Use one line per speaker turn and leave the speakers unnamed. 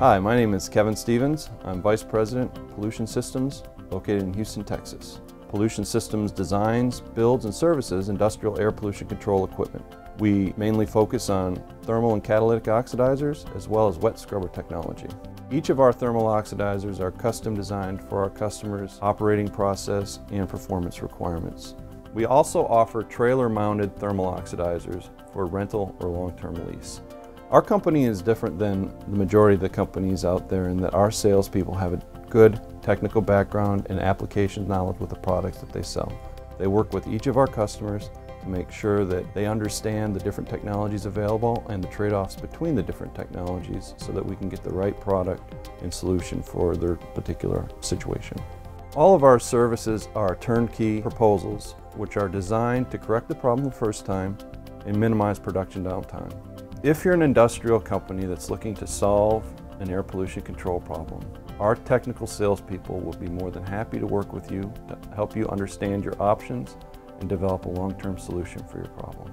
Hi, my name is Kevin Stevens. I'm Vice President, Pollution Systems, located in Houston, Texas. Pollution Systems designs, builds, and services industrial air pollution control equipment. We mainly focus on thermal and catalytic oxidizers, as well as wet scrubber technology. Each of our thermal oxidizers are custom designed for our customers' operating process and performance requirements. We also offer trailer-mounted thermal oxidizers for rental or long-term lease. Our company is different than the majority of the companies out there in that our salespeople have a good technical background and application knowledge with the products that they sell. They work with each of our customers to make sure that they understand the different technologies available and the trade-offs between the different technologies so that we can get the right product and solution for their particular situation. All of our services are turnkey proposals which are designed to correct the problem the first time and minimize production downtime. If you're an industrial company that's looking to solve an air pollution control problem, our technical salespeople will be more than happy to work with you to help you understand your options and develop a long-term solution for your problem.